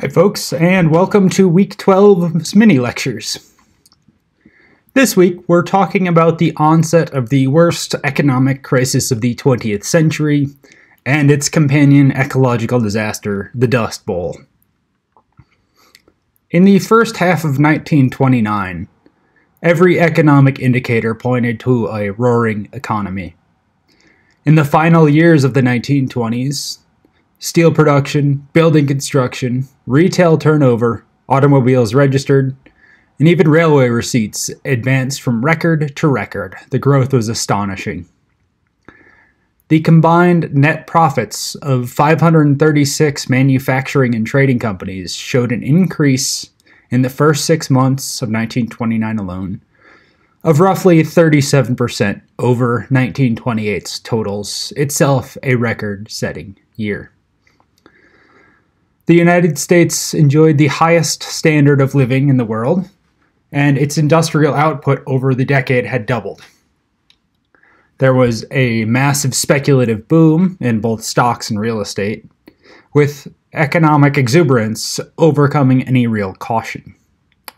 Hi, folks, and welcome to week 12's mini lectures. This week, we're talking about the onset of the worst economic crisis of the 20th century and its companion ecological disaster, the Dust Bowl. In the first half of 1929, every economic indicator pointed to a roaring economy. In the final years of the 1920s, steel production, building construction, retail turnover, automobiles registered, and even railway receipts advanced from record to record. The growth was astonishing. The combined net profits of 536 manufacturing and trading companies showed an increase in the first six months of 1929 alone of roughly 37% over 1928's totals, itself a record setting year. The United States enjoyed the highest standard of living in the world, and its industrial output over the decade had doubled. There was a massive speculative boom in both stocks and real estate, with economic exuberance overcoming any real caution.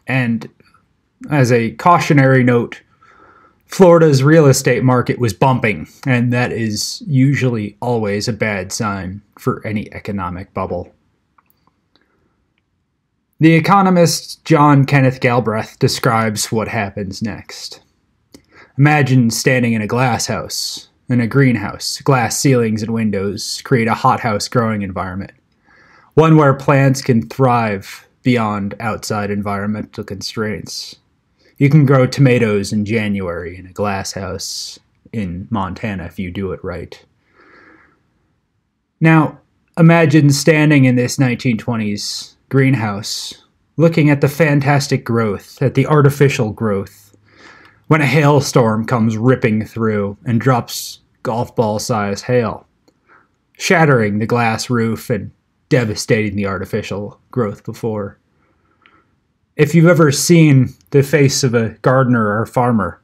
And as a cautionary note, Florida's real estate market was bumping, and that is usually always a bad sign for any economic bubble. The economist John Kenneth Galbraith describes what happens next. Imagine standing in a glass house, in a greenhouse. Glass ceilings and windows create a hothouse growing environment, one where plants can thrive beyond outside environmental constraints. You can grow tomatoes in January in a glass house in Montana if you do it right. Now, imagine standing in this 1920s greenhouse, looking at the fantastic growth, at the artificial growth, when a hailstorm comes ripping through and drops golf ball size hail, shattering the glass roof and devastating the artificial growth before. If you've ever seen the face of a gardener or farmer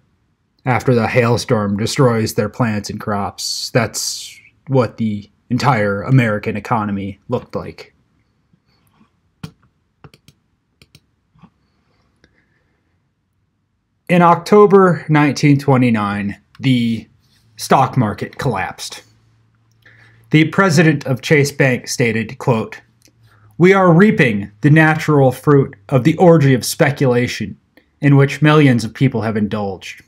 after the hailstorm destroys their plants and crops, that's what the entire American economy looked like. In October 1929, the stock market collapsed. The president of Chase Bank stated, quote, "We are reaping the natural fruit of the orgy of speculation in which millions of people have indulged.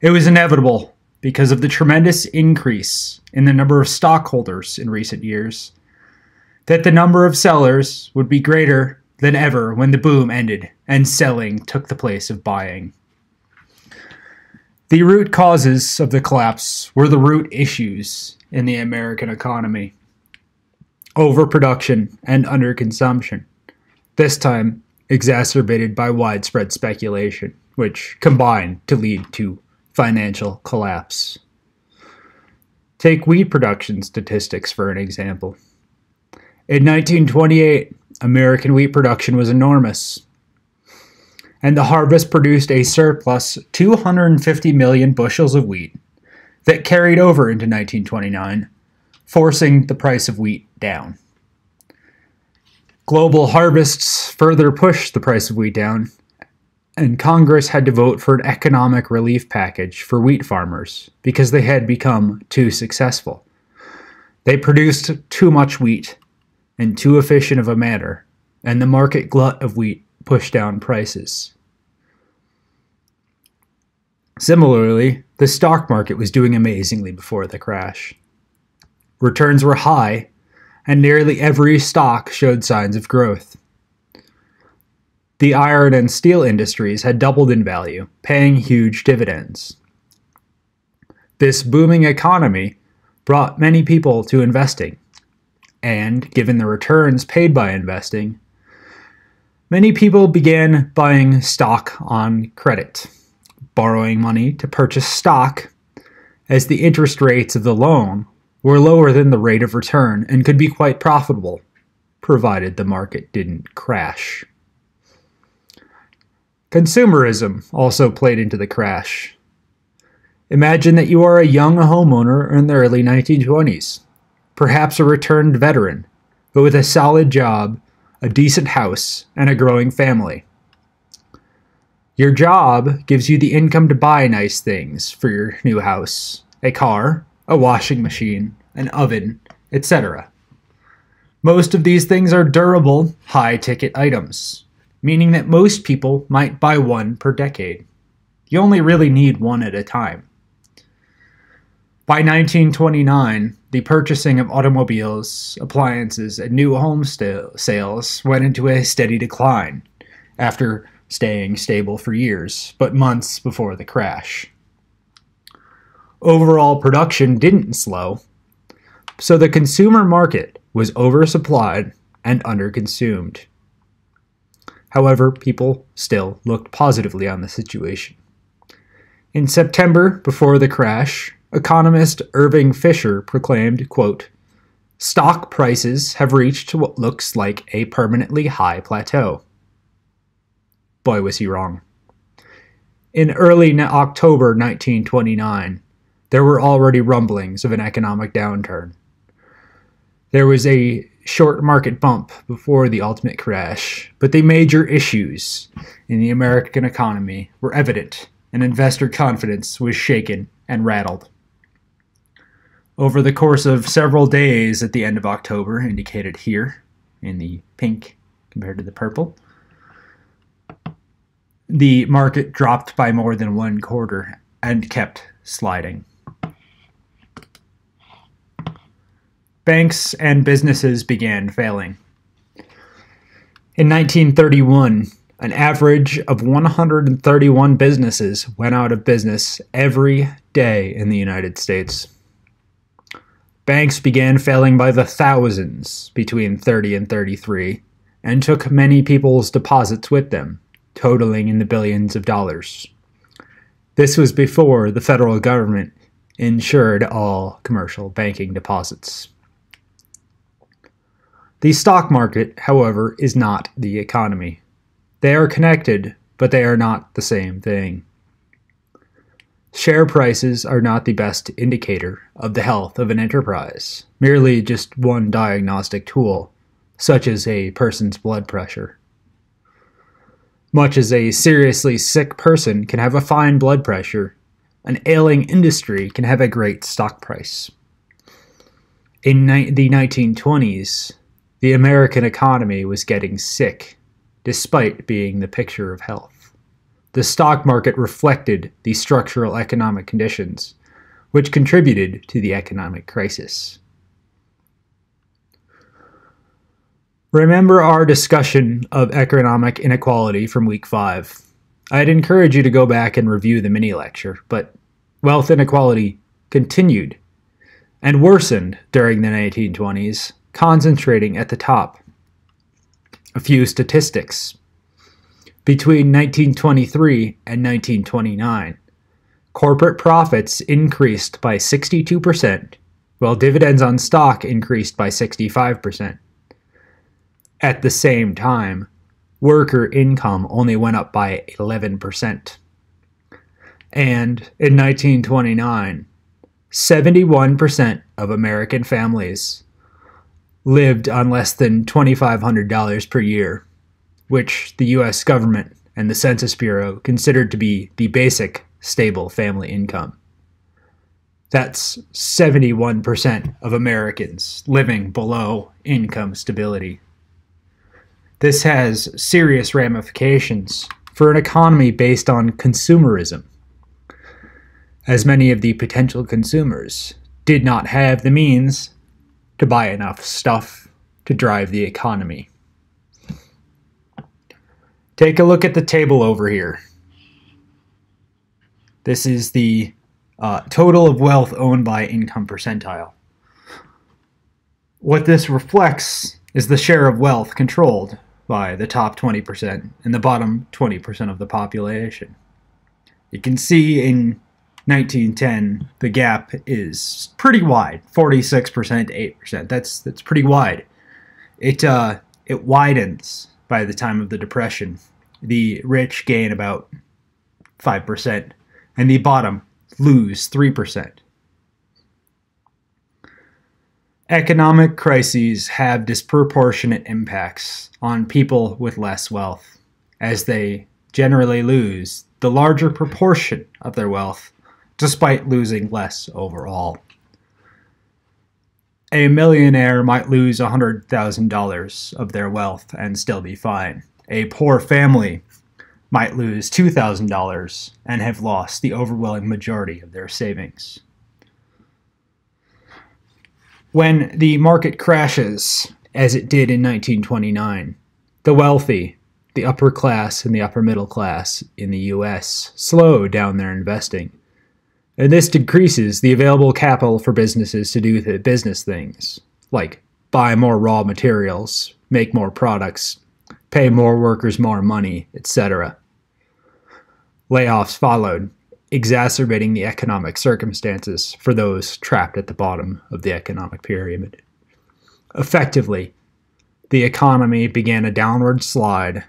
It was inevitable because of the tremendous increase in the number of stockholders in recent years that the number of sellers would be greater than ever when the boom ended and selling took the place of buying." The root causes of the collapse were the root issues in the American economy overproduction and underconsumption, this time exacerbated by widespread speculation, which combined to lead to financial collapse. Take wheat production statistics for an example. In 1928, American wheat production was enormous, and the harvest produced a surplus 250 million bushels of wheat that carried over into 1929, forcing the price of wheat down. Global harvests further pushed the price of wheat down, and Congress had to vote for an economic relief package for wheat farmers because they had become too successful. They produced too much wheat in too efficient of a manner, and the market glut of wheat push down prices. Similarly, the stock market was doing amazingly before the crash. Returns were high, and nearly every stock showed signs of growth. The iron and steel industries had doubled in value, paying huge dividends. This booming economy brought many people to investing, and given the returns paid by investing, Many people began buying stock on credit, borrowing money to purchase stock, as the interest rates of the loan were lower than the rate of return and could be quite profitable, provided the market didn't crash. Consumerism also played into the crash. Imagine that you are a young homeowner in the early 1920s, perhaps a returned veteran, but with a solid job a decent house, and a growing family. Your job gives you the income to buy nice things for your new house a car, a washing machine, an oven, etc. Most of these things are durable, high ticket items, meaning that most people might buy one per decade. You only really need one at a time. By 1929, the purchasing of automobiles, appliances, and new home st- sales went into a steady decline after staying stable for years, but months before the crash. Overall production didn't slow, so the consumer market was oversupplied and underconsumed. However, people still looked positively on the situation. In September, before the crash, economist Irving Fisher proclaimed, quote, Stock prices have reached what looks like a permanently high plateau. Boy, was he wrong. In early October 1929, there were already rumblings of an economic downturn. There was a short market bump before the ultimate crash, but the major issues in the American economy were evident and investor confidence was shaken and rattled. Over the course of several days at the end of October, indicated here in the pink compared to the purple, the market dropped by more than one quarter and kept sliding. Banks and businesses began failing. In 1931, an average of 131 businesses went out of business every day in the United States. Banks began failing by the thousands between 30 and 33 and took many people's deposits with them, totaling in the billions of dollars. This was before the federal government insured all commercial banking deposits. The stock market, however, is not the economy. They are connected, but they are not the same thing. Share prices are not the best indicator of the health of an enterprise, merely just one diagnostic tool, such as a person's blood pressure. Much as a seriously sick person can have a fine blood pressure, an ailing industry can have a great stock price. In ni- the 1920s, the American economy was getting sick despite being the picture of health. The stock market reflected the structural economic conditions, which contributed to the economic crisis. Remember our discussion of economic inequality from week 5. I'd encourage you to go back and review the mini lecture, but wealth inequality continued and worsened during the 1920s, concentrating at the top a few statistics. Between 1923 and 1929, corporate profits increased by 62%, while dividends on stock increased by 65%. At the same time, worker income only went up by 11%. And in 1929, 71% of American families lived on less than $2,500 per year, which the US government and the Census Bureau considered to be the basic stable family income. That's 71% of Americans living below income stability. This has serious ramifications for an economy based on consumerism, as many of the potential consumers did not have the means to buy enough stuff to drive the economy. Take a look at the table over here. This is the uh, total of wealth owned by income percentile. What this reflects is the share of wealth controlled by the top 20% and the bottom 20% of the population. You can see in 1910, the gap is pretty wide, 46% to 8%. That's that's pretty wide. It uh, it widens by the time of the depression. The rich gain about 5% and the bottom lose 3%. Economic crises have disproportionate impacts on people with less wealth, as they generally lose the larger proportion of their wealth despite losing less overall. A millionaire might lose $100,000 of their wealth and still be fine. A poor family might lose $2,000 and have lost the overwhelming majority of their savings. When the market crashes, as it did in 1929, the wealthy, the upper class, and the upper middle class in the US slow down their investing and this decreases the available capital for businesses to do the business things, like buy more raw materials, make more products, pay more workers more money, etc. Layoffs followed, exacerbating the economic circumstances for those trapped at the bottom of the economic pyramid. Effectively, the economy began a downward slide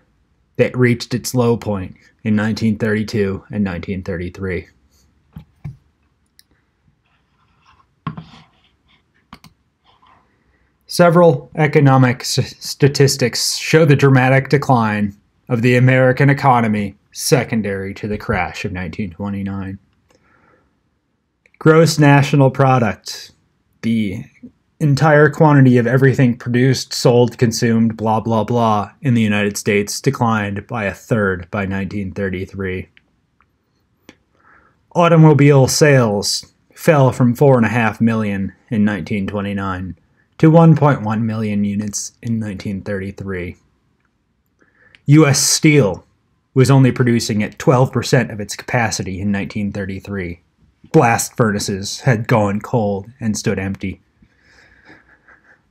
that reached its low point in 1932 and 1933. Several economic statistics show the dramatic decline of the American economy secondary to the crash of 1929. Gross national product, the entire quantity of everything produced, sold, consumed, blah, blah, blah, in the United States declined by a third by 1933. Automobile sales fell from 4.5 million in 1929 to 1.1 million units in 1933. U.S. Steel was only producing at 12% of its capacity in 1933. Blast furnaces had gone cold and stood empty.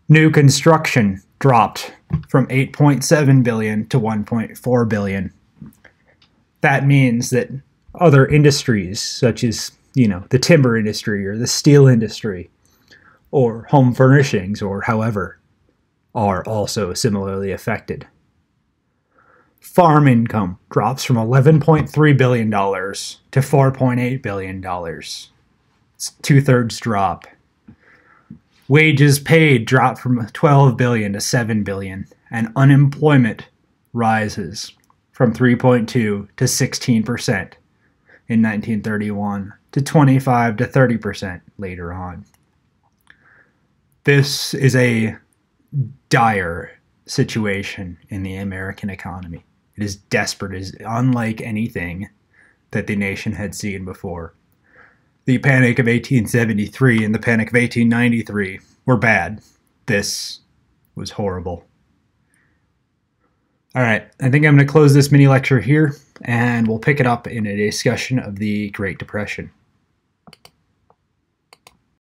New construction dropped from 8.7 billion to 1.4 billion. That means that other industries such as, you know, the timber industry or the steel industry or home furnishings or however are also similarly affected. Farm income drops from $11.3 billion to $4.8 billion. It's two thirds drop. Wages paid drop from 12 billion to 7 billion, and unemployment rises from 3.2 to 16 percent in 1931 to 25 to 30 percent later on. This is a dire situation in the American economy. It is desperate, it is unlike anything that the nation had seen before. The Panic of 1873 and the Panic of 1893 were bad. This was horrible. All right, I think I'm going to close this mini lecture here, and we'll pick it up in a discussion of the Great Depression.